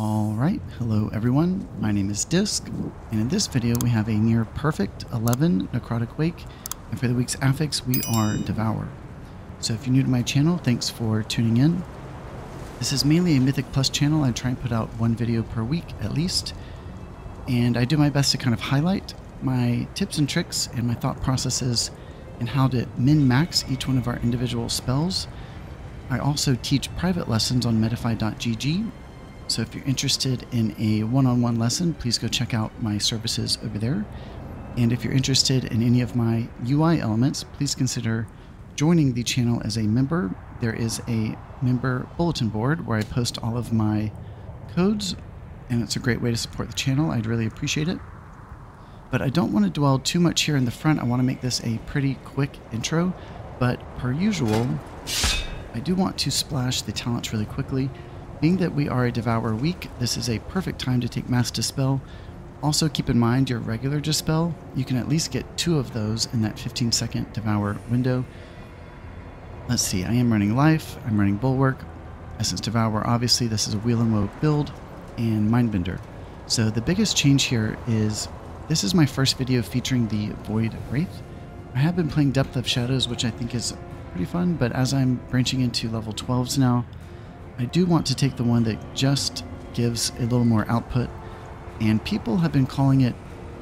Alright, hello everyone, my name is Disc, and in this video we have a near perfect 11 Necrotic Wake, and for the week's affix we are Devour. So if you're new to my channel, thanks for tuning in. This is mainly a Mythic Plus channel, I try and put out one video per week at least, and I do my best to kind of highlight my tips and tricks and my thought processes and how to min-max each one of our individual spells. I also teach private lessons on metafy.gg so if you're interested in a one-on-one lesson, please go check out my services over there. And if you're interested in any of my UI elements, please consider joining the channel as a member. There is a member bulletin board where I post all of my codes, and it's a great way to support the channel. I'd really appreciate it. But I don't want to dwell too much here in the front. I want to make this a pretty quick intro, but per usual, I do want to splash the talents really quickly. Being that we are a Devour week, this is a perfect time to take Mass Dispel. Also keep in mind your regular Dispel, you can at least get two of those in that 15 second Devour window. Let's see, I am running Life, I'm running Bulwark, Essence Devour, obviously this is a Weal and Woe build, and Mindbender. So the biggest change here is, this is my first video featuring the Void Wraith. I have been playing Depth of Shadows, which I think is pretty fun, but as I'm branching into level 12s now, I do want to take the one that just gives a little more output, and people have been calling it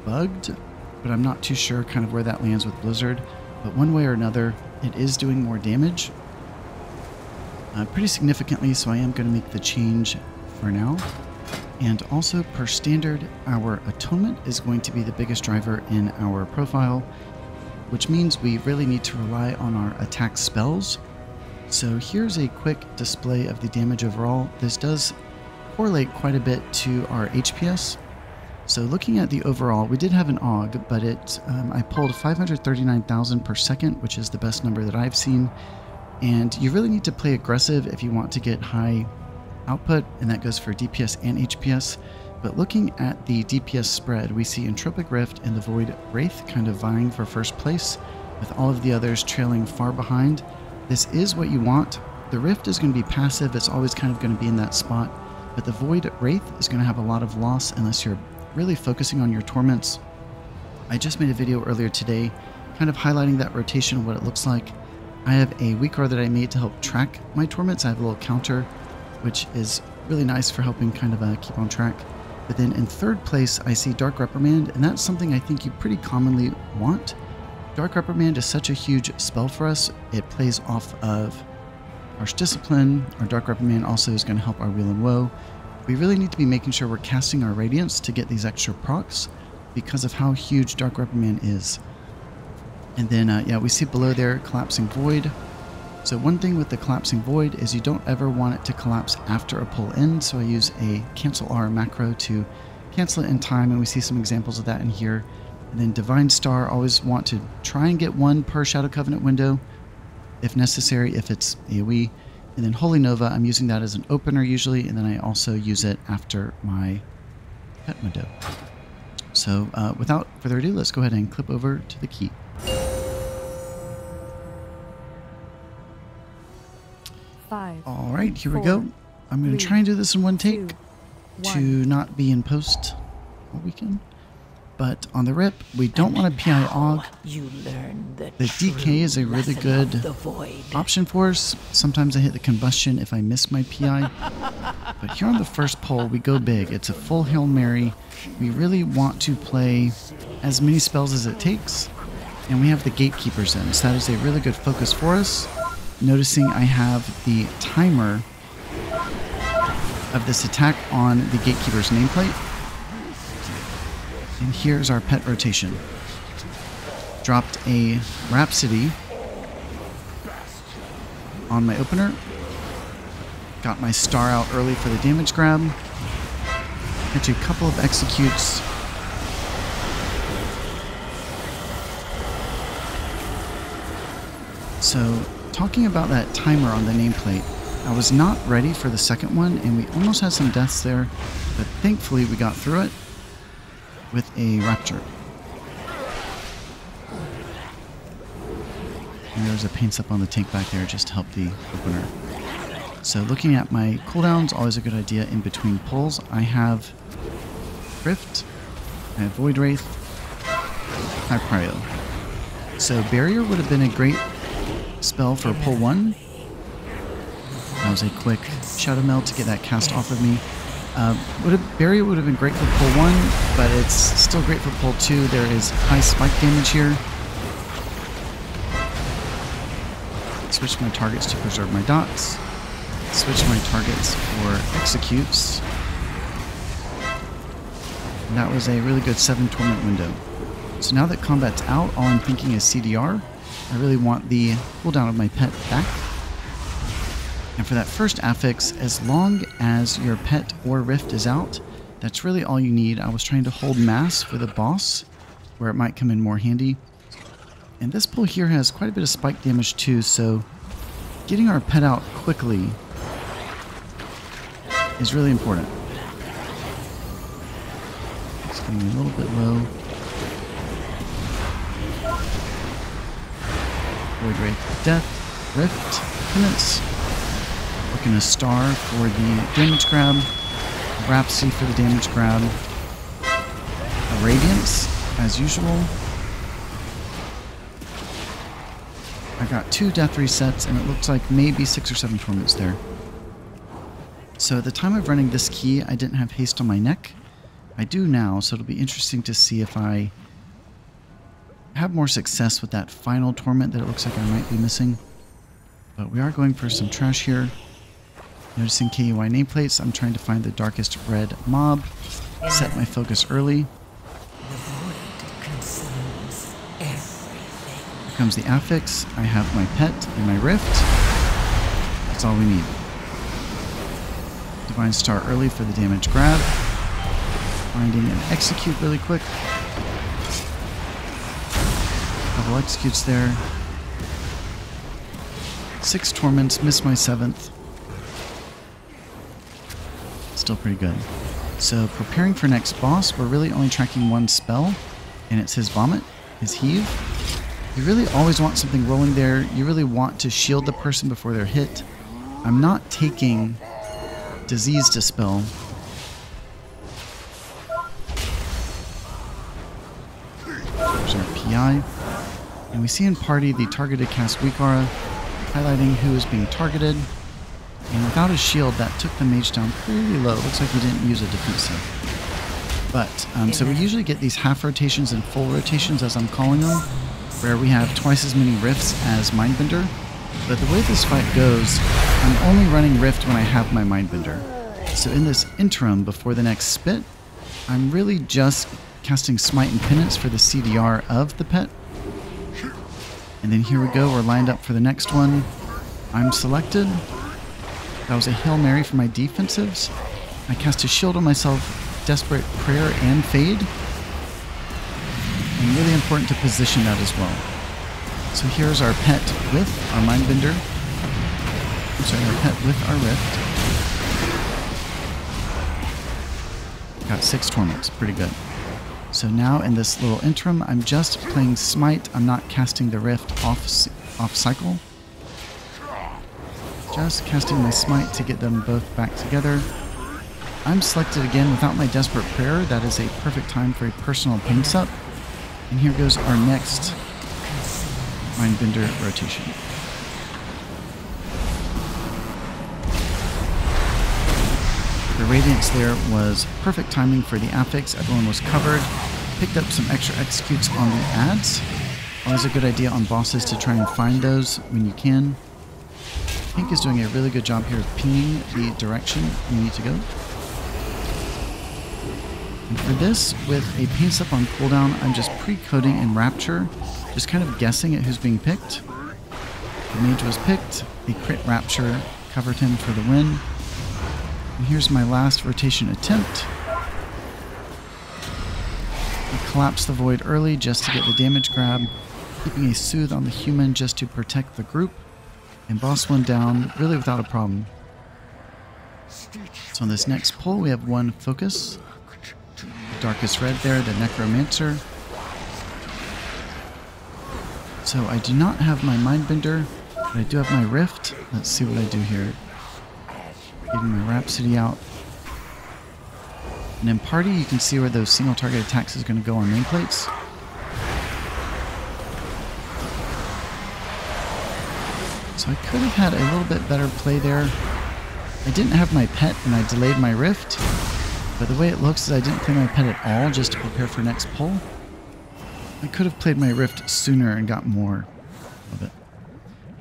bugged, but I'm not too sure kind of where that lands with Blizzard. But one way or another, it is doing more damage uh, pretty significantly, so I am going to make the change for now. And also, per standard, our atonement is going to be the biggest driver in our profile, which means we really need to rely on our attack spells so here's a quick display of the damage overall. This does correlate quite a bit to our HPS. So looking at the overall, we did have an AUG, but it um, I pulled 539,000 per second, which is the best number that I've seen. And you really need to play aggressive if you want to get high output, and that goes for DPS and HPS. But looking at the DPS spread, we see Entropic Rift and the Void Wraith kind of vying for first place, with all of the others trailing far behind. This is what you want. The Rift is going to be passive, it's always kind of going to be in that spot, but the Void Wraith is going to have a lot of loss unless you're really focusing on your Torments. I just made a video earlier today kind of highlighting that rotation, what it looks like. I have a weak card that I made to help track my Torments. I have a little counter, which is really nice for helping kind of uh, keep on track. But then in third place, I see Dark Reprimand, and that's something I think you pretty commonly want. Dark Reprimand is such a huge spell for us. It plays off of Harsh Discipline. Our Dark Reprimand also is going to help our Weal and Woe. We really need to be making sure we're casting our Radiance to get these extra procs because of how huge Dark Reprimand is. And then, uh, yeah, we see below there Collapsing Void. So one thing with the Collapsing Void is you don't ever want it to collapse after a pull in, so I use a cancelaura macro to cancel it in time, and we see some examples of that in here. And then Divine Star, always want to try and get one per Shadow Covenant window, if necessary, if it's AoE. And then Holy Nova, I'm using that as an opener usually, and then I also use it after my pet window. So uh, without further ado, let's go ahead and clip over to the key. Five. All right, here four, we go. I'm going to try and do this in one take two, to not be in post all weekend. But on the rip, we don't want to PI AUG. You learn the, The DK is a really good option for us. Sometimes I hit the combustion if I miss my PI. but here on the first pull, we go big. It's a full Hail Mary. We really want to play as many spells as it takes. And we have the Gatekeepers in, so that is a really good focus for us. Noticing I have the timer of this attack on the Gatekeeper's nameplate. And here's our pet rotation. Dropped a Rhapsody on my opener. Got my star out early for the damage grab. Catch a couple of executes. So, talking about that timer on the nameplate, I was not ready for the second one, and we almost had some deaths there, but thankfully we got through it with a Rapture. And there's a paint up on the tank back there just to help the opener. So looking at my cooldowns, always a good idea in between pulls. I have Rift, I have Void Wraith, I Cryo. So Barrier would have been a great spell for pull 1. That was a quick Shadowmeld to get that cast off of me. Uh, would have, Barrier would have been great for pull 1, but it's still great for pull 2. There is high spike damage here. Switch my targets to preserve my dots. Switch my targets for executes. And that was a really good 7 torment window. So now that combat's out, all I'm thinking is CDR. I really want the cooldown of my pet back. And for that first affix, as long as your pet or rift is out, that's really all you need. I was trying to hold mass for the boss, where it might come in more handy. And this pull here has quite a bit of spike damage too, so getting our pet out quickly is really important. It's getting a little bit low. Void Wraith Death, Rift, Penance. Looking a star for the damage grab. Rhapsody for the damage grab. A Radiance, as usual. I got two death resets, and it looks like maybe six or seven torments there. So at the time of running this key, I didn't have haste on my neck. I do now, so it'll be interesting to see if I have more success with that final torment that it looks like I might be missing. But we are going for some trash here. Noticing KUI nameplates, I'm trying to find the darkest red mob. Set my focus early. Here comes the affix. I have my pet and my rift. That's all we need. Divine Star early for the damage grab. Finding and execute really quick. Couple executes there. Six torments, miss my seventh. Still pretty good. So preparing for next boss, we're really only tracking one spell, and it's his vomit, his heave. You really always want something rolling there. You really want to shield the person before they're hit. I'm not taking disease dispel. There's our PI. And we see in party the targeted cast weak aura, highlighting who is being targeted. And without a shield, that took the mage down pretty low. Looks like he didn't use a defensive. But, um, so we usually get these half rotations and full rotations, as I'm calling them, where we have twice as many rifts as Mindbender. But the way this fight goes, I'm only running Rift when I have my Mindbender. So in this interim, before the next spit, I'm really just casting Smite and Penance for the CDR of the pet. And then here we go, we're lined up for the next one. I'm selected. That was a Hail Mary for my defensives. I cast a shield on myself, Desperate Prayer and Fade. And really important to position that as well. So here's our pet with our Mindbender. I'm sorry, our pet with our Rift. Got six torments, pretty good. So now in this little interim, I'm just playing Smite. I'm not casting the Rift off, off cycle. Just casting my Smite to get them both back together. I'm selected again without my Desperate Prayer. That is a perfect time for a personal pain sup. And here goes our next Mindbender rotation. The Radiance there was perfect timing for the affix. Everyone was covered. Picked up some extra executes on the ads. Always a good idea on bosses to try and find those when you can. Pink is doing a really good job here of pinging the direction you need to go. And for this, with a pain sup on cooldown, I'm just pre-coding in Rapture, just kind of guessing at who's being picked. The mage was picked, the crit Rapture covered him for the win. And here's my last rotation attempt. I collapse the void early just to get the damage grab, keeping a soothe on the human just to protect the group, and boss one down really without a problem. So on this next pull we have one focus, darkest red there, the Necromancer. So I do not have my Mindbender, but I do have my Rift. Let's see what I do here. Getting my Rhapsody out. And in Party, you can see where those single target attacks is going to go on nameplates. So I could have had a little bit better play there. I didn't have my pet and I delayed my rift. But the way it looks is I didn't play my pet at all just to prepare for next pull. I could have played my rift sooner and got more of it.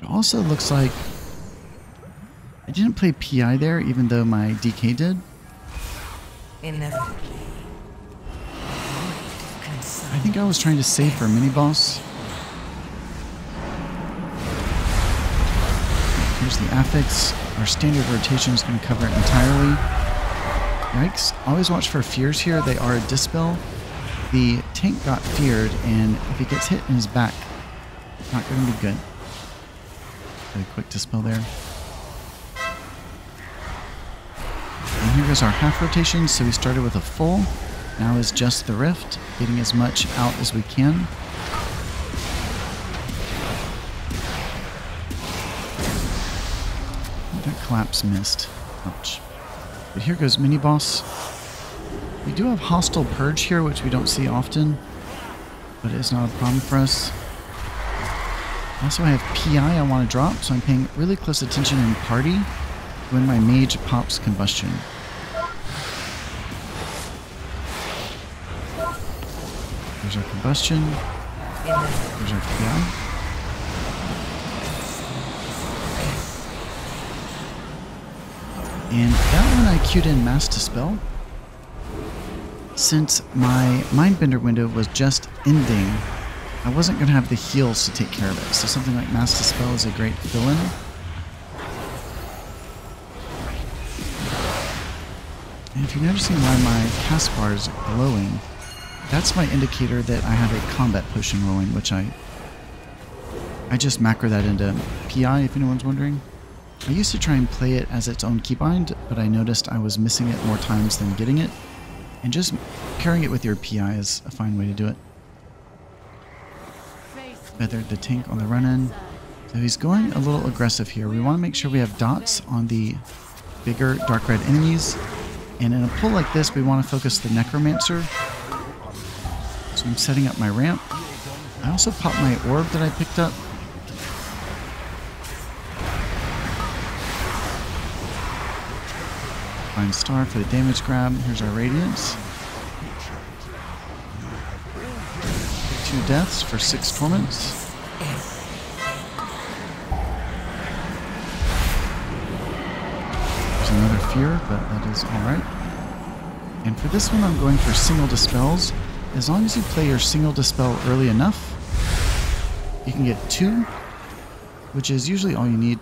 It also looks like I didn't play PI there even though my DK did. I think I was trying to save for a mini boss. The affix. Our standard rotation is going to cover it entirely. Yikes. Always watch for fears here. They are a dispel. The tank got feared, and if he gets hit in his back, not going to be good. Really quick dispel there. And here goes our half rotation. So we started with a full. Now is just the rift, getting as much out as we can. Collapse missed. Ouch. But here goes mini boss. We do have hostile purge here, which we don't see often, but it's not a problem for us. Also, I have PI I want to drop, so I'm paying really close attention in party when my mage pops combustion. There's our combustion. There's our PI. And that one I queued in Mass Dispel. Since my Mindbender window was just ending, I wasn't going to have the heals to take care of it. So something like Mass Dispel is a great fill-in. And if you're noticing why my cast bar is glowing, that's my indicator that I have a combat potion rolling, which I I just macro that into PI if anyone's wondering. I used to try and play it as its own keybind, but I noticed I was missing it more times than getting it. And just pairing it with your PI is a fine way to do it. Feathered the tank on the run-in. So he's going a little aggressive here. We want to make sure we have dots on the bigger dark red enemies. And in a pull like this, we want to focus the Necromancer. So I'm setting up my ramp. I also popped my orb that I picked up. Fine star for the damage grab. Here's our radiance. Two deaths for six torments. There's another fear, but that is alright. And for this one, I'm going for single dispels. As long as you play your single dispel early enough, you can get two, which is usually all you need.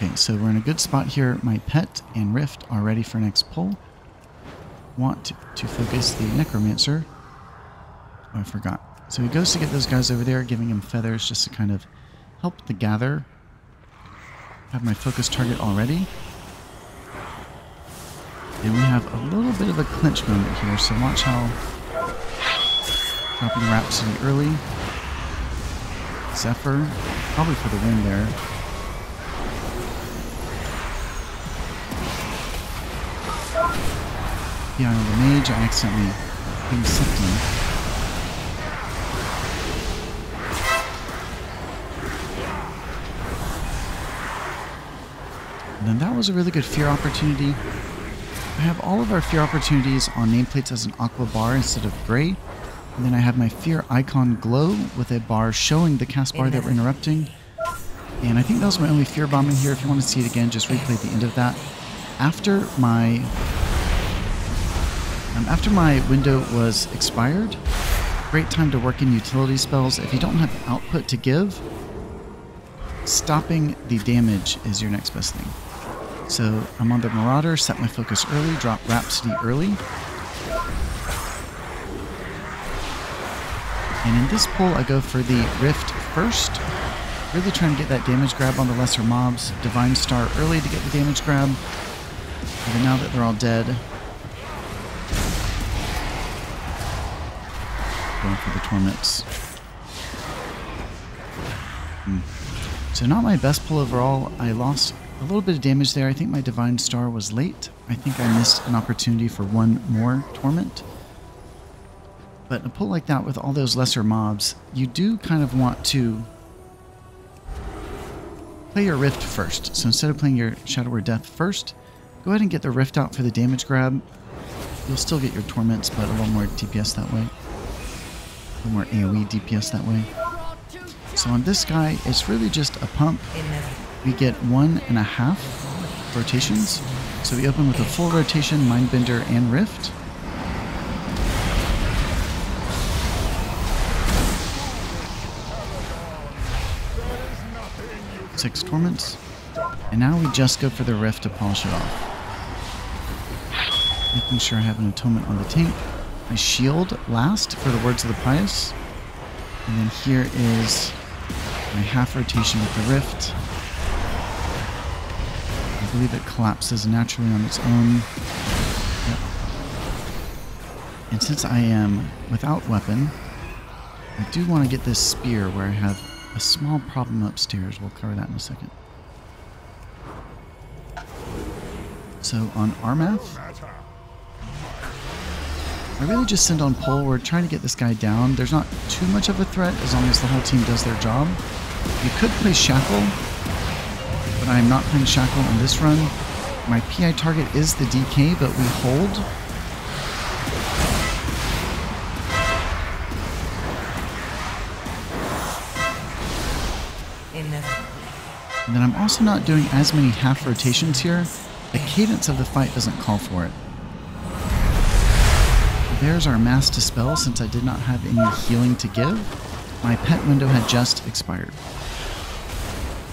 Okay, so we're in a good spot here. My pet and rift are ready for next pull. Want to, focus the necromancer. Oh, I forgot. So he goes to get those guys over there, giving him feathers just to kind of help the gather. Have my focus target already. And we have a little bit of a clinch moment here, so watch how dropping Rhapsody early. Zephyr, probably for the win there. Yeah, the mage, I accidentally pinged something. And then that was a really good fear opportunity. I have all of our fear opportunities on nameplates as an aqua bar instead of gray. And then I have my fear icon glow with a bar showing the cast bar that we're interrupting. And I think that was my only fear bomb in here. If you want to see it again, just replay the end of that. After my um, after my window was expired, great time to work in utility spells. If you don't have output to give, stopping the damage is your next best thing. So I'm on the Marauder, set my focus early, drop Rhapsody early. And in this pull, I go for the Rift first. Really trying to get that damage grab on the lesser mobs. Divine Star early to get the damage grab. And now that they're all dead, for the torments. Hmm. So not my best pull overall. I lost a little bit of damage there. I think my Divine Star was late. I think I missed an opportunity for one more Torment. But a pull like that with all those lesser mobs, you do kind of want to play your Rift first. So instead of playing your Shadow Word Death first, go ahead and get the Rift out for the damage grab. You'll still get your Torments, but a little more DPS that way. More AoE DPS that way. So on this guy, it's really just a pump. We get one and a half rotations. So we open with a full rotation, Mindbender, and Rift. Six Torments. And now we just go for the Rift to polish it off. Making sure I have an Atonement on the tank. My shield last for the Words of the Pious. And then here is my half rotation with the Rift. I believe it collapses naturally on its own. Yep. And since I am without weapon, I do want to get this spear where I have a small problem upstairs. We'll cover that in a second. So on Amarth, I really just send on pull. We're trying to get this guy down. There's not too much of a threat as long as the whole team does their job. You could play Shackle, but I am not playing Shackle in this run. My PI target is the DK, but we hold. And then I'm also not doing as many half rotations here. The cadence of the fight doesn't call for it. There's our Mass Dispel since I did not have any healing to give. My pet window had just expired.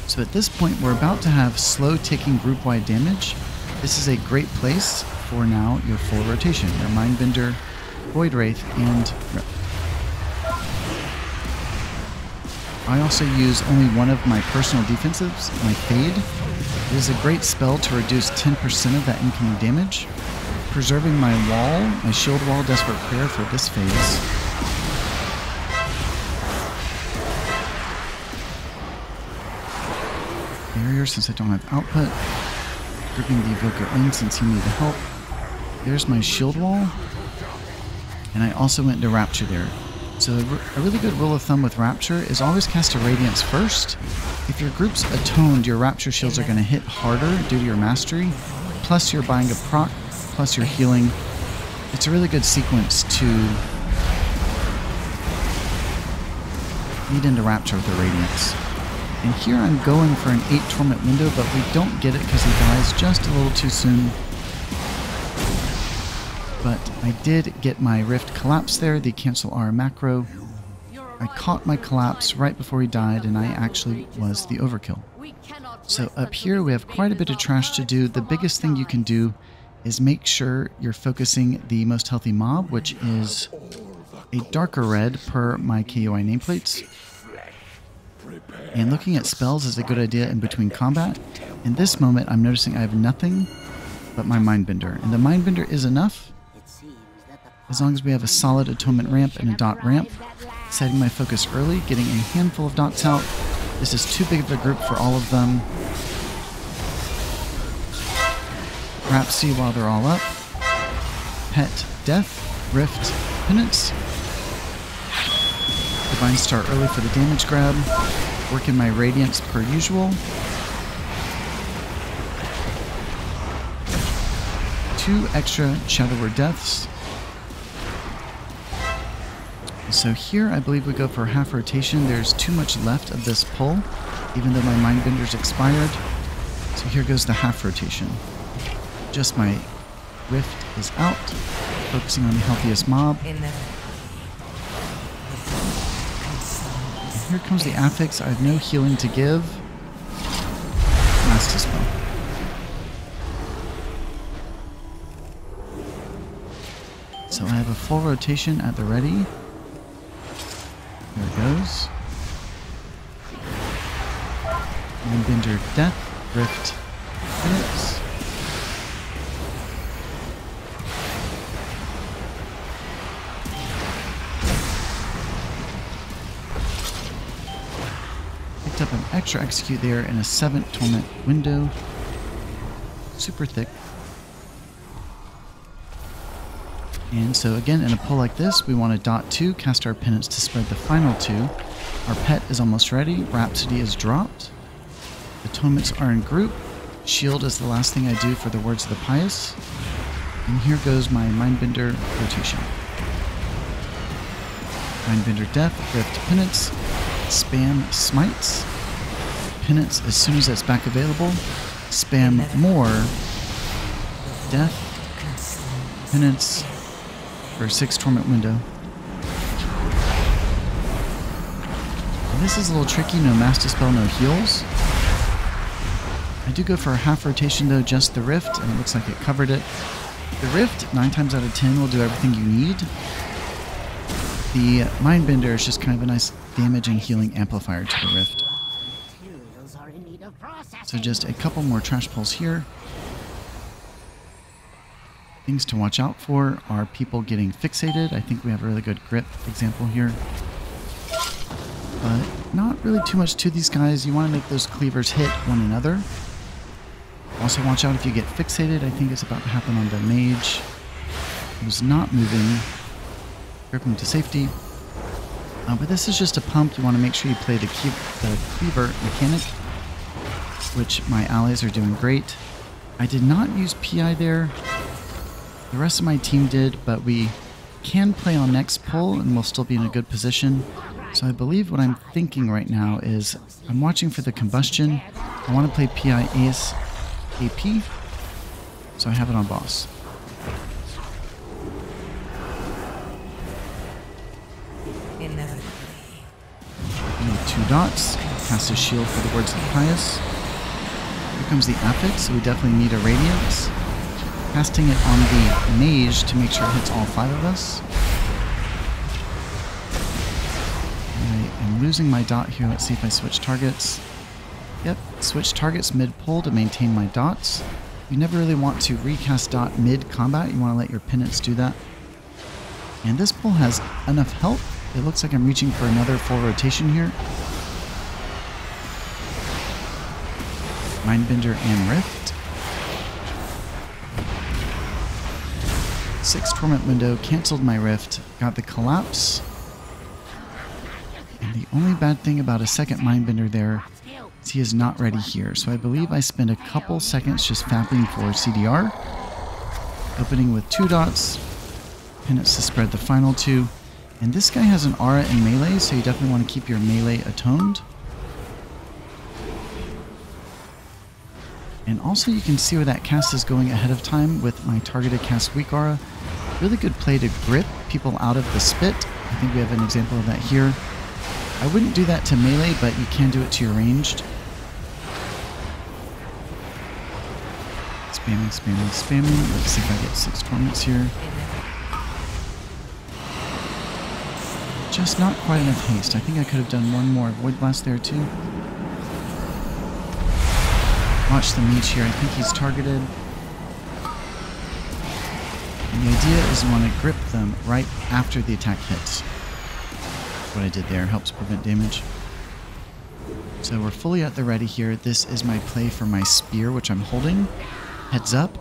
So at this point, we're about to have slow ticking group wide damage. This is a great place for now your full rotation, your Mindbender, Void Wraith, and Rep. I also use only one of my personal defensives, my Fade. It is a great spell to reduce 10% of that incoming damage, preserving my wall, my shield wall Desperate Prayer for this phase. Barrier since I don't have output. Gripping the Evoker in since he needed help. There's my shield wall. And I also went to Rapture there. So a really good rule of thumb with Rapture is always cast a Radiance first. If your group's atoned, your Rapture shields are going to hit harder due to your mastery. Plus you're buying a proc, plus you're healing. It's a really good sequence to lead into Rapture with the Radiance. And here I'm going for an 8 Torment window, but we don't get it because he dies just a little too soon. But I did get my Rift collapse there, the cancelaura macro. I caught my collapse right before he died, and I actually was the overkill. So up here we have quite a bit of trash to do. The biggest thing you can do is make sure you're focusing the most healthy mob, which is a darker red per my KUI nameplates. And looking at spells is a good idea in between combat. In this moment, I'm noticing I have nothing but my Mindbender. And the Mindbender is enough as long as we have a solid Atonement ramp and a dot ramp. Setting my focus early, getting a handful of dots out. This is too big of a group for all of them. Rhapsody while they're all up. Pet, Death, Rift, Penance. Divine Star early for the damage grab. Working my Radiance per usual. Two extra Shadow Word Deaths. So here I believe we go for half rotation. There's too much left of this pull, even though my Mindbender's expired. So here goes the half rotation. Just my Rift is out, focusing on the healthiest mob. And here comes the affix. I have no healing to give. Mass Dispel. So I have a full rotation at the ready. There it goes. Mindbender Death, Rift. Extra execute there and a seventh torment window. Super thick. And so again, in a pull like this, we want to dot two, cast our penance to spread the final two. Our pet is almost ready. Rhapsody is dropped. Atonements are in group. Shield is the last thing I do for the Words of the Pious. And here goes my Mindbender rotation. Mindbender Death, Rift Penance, Spam Smites, Penance as soon as that's back available, Spam more, Death, Penance, for 6 Torment window. And this is a little tricky, no Mass Dispel, no heals. I do go for a half rotation though, just the Rift, and it looks like it covered it. The Rift, 9 times out of 10, will do everything you need. The Mindbender is just kind of a nice damage and healing amplifier to the Rift. So just a couple more trash pulls here. Things to watch out for are people getting fixated. I think we have a really good grip example here. But not really too much to these guys. You want to make those cleavers hit one another. Also watch out if you get fixated. I think it's about to happen on the mage. Who's not moving. Grip him to safety. Uh, but this is just a pump. You want to make sure you play the, the cleaver mechanic. Which my allies are doing great. I did not use PI there. The rest of my team did, but we can play on next pull and we'll still be in a good position. So I believe what I'm thinking right now is I'm watching for the combustion. I want to play PI AS AP, so I have it on boss. two dots. Cast a shield for the words of the pious. Here comes the affix, so we definitely need a radiance casting it on the mage to make sure it hits all five of us. I am losing my dot here. Let's see if I switch targets. Yep, switch targets mid-pull to maintain my dots. You never really want to recast dot mid-combat. You want to let your penance do that. And this pull has enough help. It looks like I'm reaching for another full rotation here. Mindbender and Rift. Six Torment window, cancelled my Rift, got the Collapse. And the only bad thing about a second Mindbender there is he is not ready here. So I believe I spend a couple seconds just fapping for CDR. Opening with two dots. Penance to spread the final two. And this guy has an aura in melee, so you definitely want to keep your melee atoned. And also you can see where that cast is going ahead of time with my targeted cast weak aura. Really good play to grip people out of the spit. I think we have an example of that here. I wouldn't do that to melee, but you can do it to your ranged. Spamming, spamming, spamming. Let's see if I get six torments here. Just not quite enough haste. I think I could have done one more Void Blast there too. Watch the mage here. I think he's targeted. And the idea is you want to grip them right after the attack hits. What I did there helps prevent damage. So we're fully at the ready here. This is my play for my spear, which I'm holding. Heads up.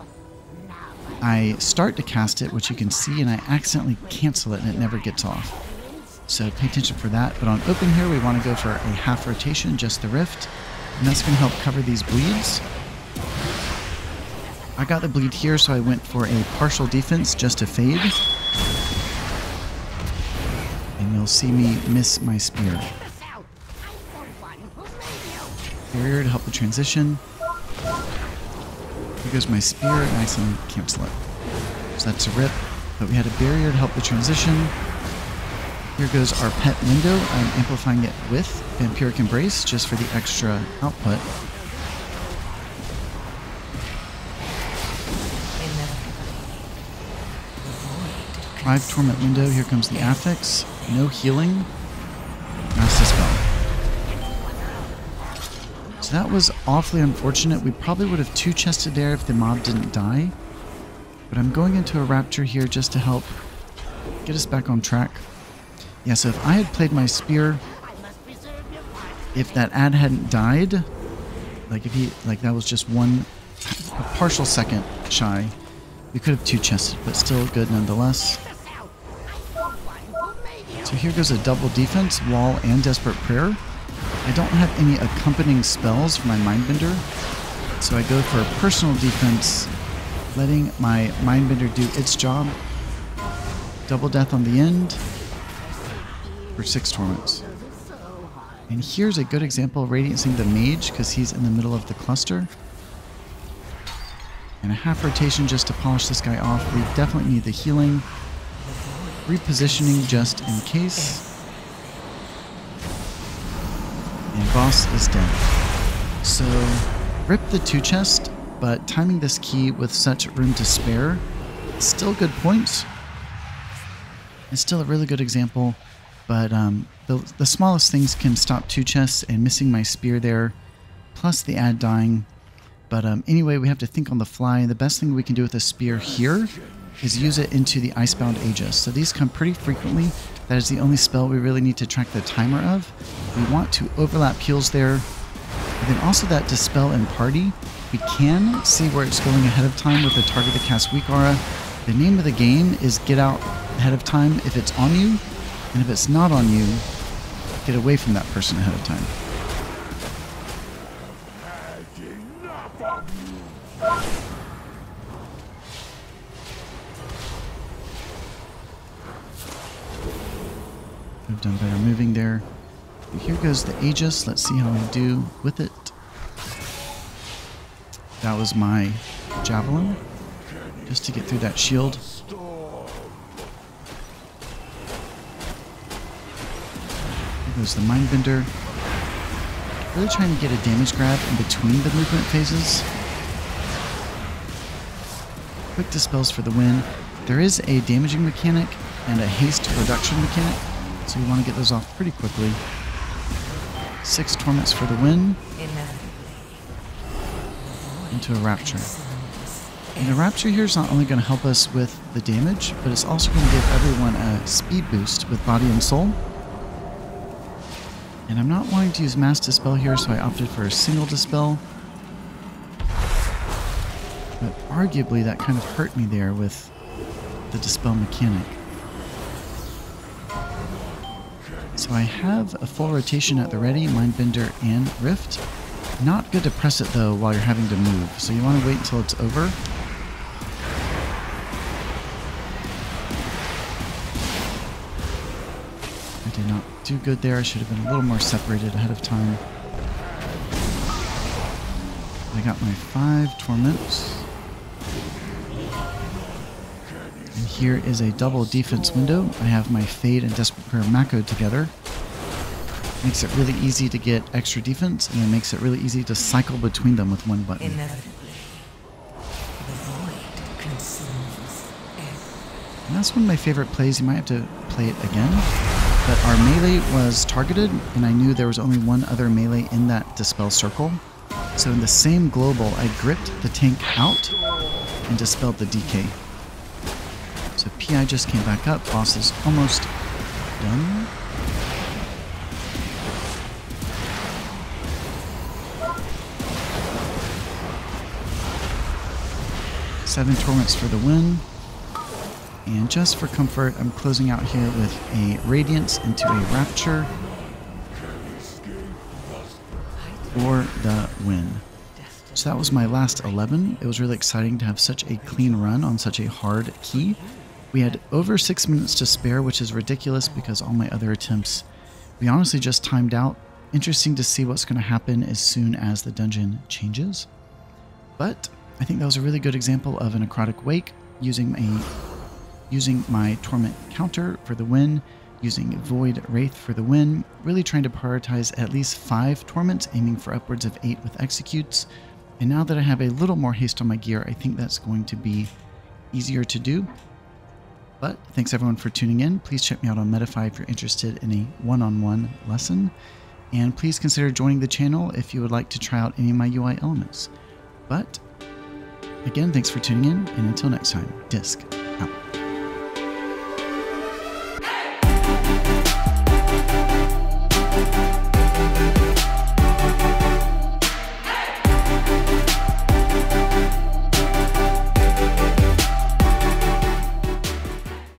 I start to cast it, which you can see, and I accidentally cancel it, and it never gets off. So pay attention for that. But on open here, we want to go for a half rotation, just the rift. And that's going to help cover these bleeds. I got the bleed here, so I went for a partial defense just to fade. And you'll see me miss my spear. Barrier to help the transition. Here goes my spear, and I cancel it. So that's a rip. But we had a barrier to help the transition. Here goes our pet window. I'm amplifying it with Vampiric Embrace just for the extra output. Five Torment window. Here comes the affix. No healing. Mass Dispel. So that was awfully unfortunate. We probably would have two chested there if the mob didn't die. But I'm going into a rapture here just to help get us back on track. Yeah, so if I had played my spear, if that ad hadn't died, like if he like that was just one partial second shy, we could have two chested, but still good nonetheless. So here goes a double defense, wall, and desperate prayer. I don't have any accompanying spells for my mindbender, so I go for a personal defense, letting my mindbender do its job. Double death on the end for six torments. And here's a good example of radiancing the mage because he's in the middle of the cluster. And a half rotation just to polish this guy off. We definitely need the healing. Repositioning just in case. And boss is dead. So, rip the two chest, but timing this key with such room to spare, still good points. It's still a really good example, but um, the, the smallest things can stop two chests and missing my spear there, plus the ad dying. But um, anyway, we have to think on the fly. The best thing we can do with a spear here is use it into the Icebound Aegis. So these come pretty frequently. That is the only spell we really need to track the timer of. We want to overlap heals there. And then also that Dispel and Party. We can see where it's going ahead of time with the target that casts Weak Aura. The name of the game is get out ahead of time if it's on you, and if it's not on you, get away from that person ahead of time. I've done better moving there. And here goes the Aegis. Let's see how I do with it. That was my Javelin, just to get through that shield. Goes the Mindbender. Really trying to get a damage grab in between the movement phases. Quick dispels for the win. There is a damaging mechanic and a haste reduction mechanic, so you want to get those off pretty quickly. Six torments for the win into a rapture. And the rapture here is not only going to help us with the damage, but it's also going to give everyone a speed boost with body and soul. And I'm not wanting to use mass dispel here, so I opted for a single dispel. But arguably that kind of hurt me there with the dispel mechanic. So I have a full rotation at the ready, Mindbender and Rift. Not good to press it though while you're having to move, so you want to wait until it's over. Do good there. I should have been a little more separated ahead of time. I got my five torments. And here is a double defense window. I have my Fade and Desperate Prayer macro together. Makes it really easy to get extra defense, and it makes it really easy to cycle between them with one button. Inevitably. The void consumes everything. And that's one of my favorite plays. You might have to play it again. But our melee was targeted, and I knew there was only one other melee in that dispel circle. So in the same global, I gripped the tank out and dispelled the DK. So PI just came back up. Boss is almost done. Seven torments for the win. And just for comfort, I'm closing out here with a Radiance into a Rapture for the win. So that was my last 11. It was really exciting to have such a clean run on such a hard key. We had over six minutes to spare, which is ridiculous because all my other attempts, we honestly just timed out. Interesting to see what's going to happen as soon as the dungeon changes. But I think that was a really good example of a necrotic wake using a using my torment counter for the win, using void wraith for the win, really trying to prioritize at least five torments, aiming for upwards of eight with executes. And now that I have a little more haste on my gear, I think that's going to be easier to do. But thanks everyone for tuning in. Please check me out on Metafy if you're interested in a one-on-one lesson. And please consider joining the channel if you would like to try out any of my UI elements. But again, thanks for tuning in, and until next time, Disc out.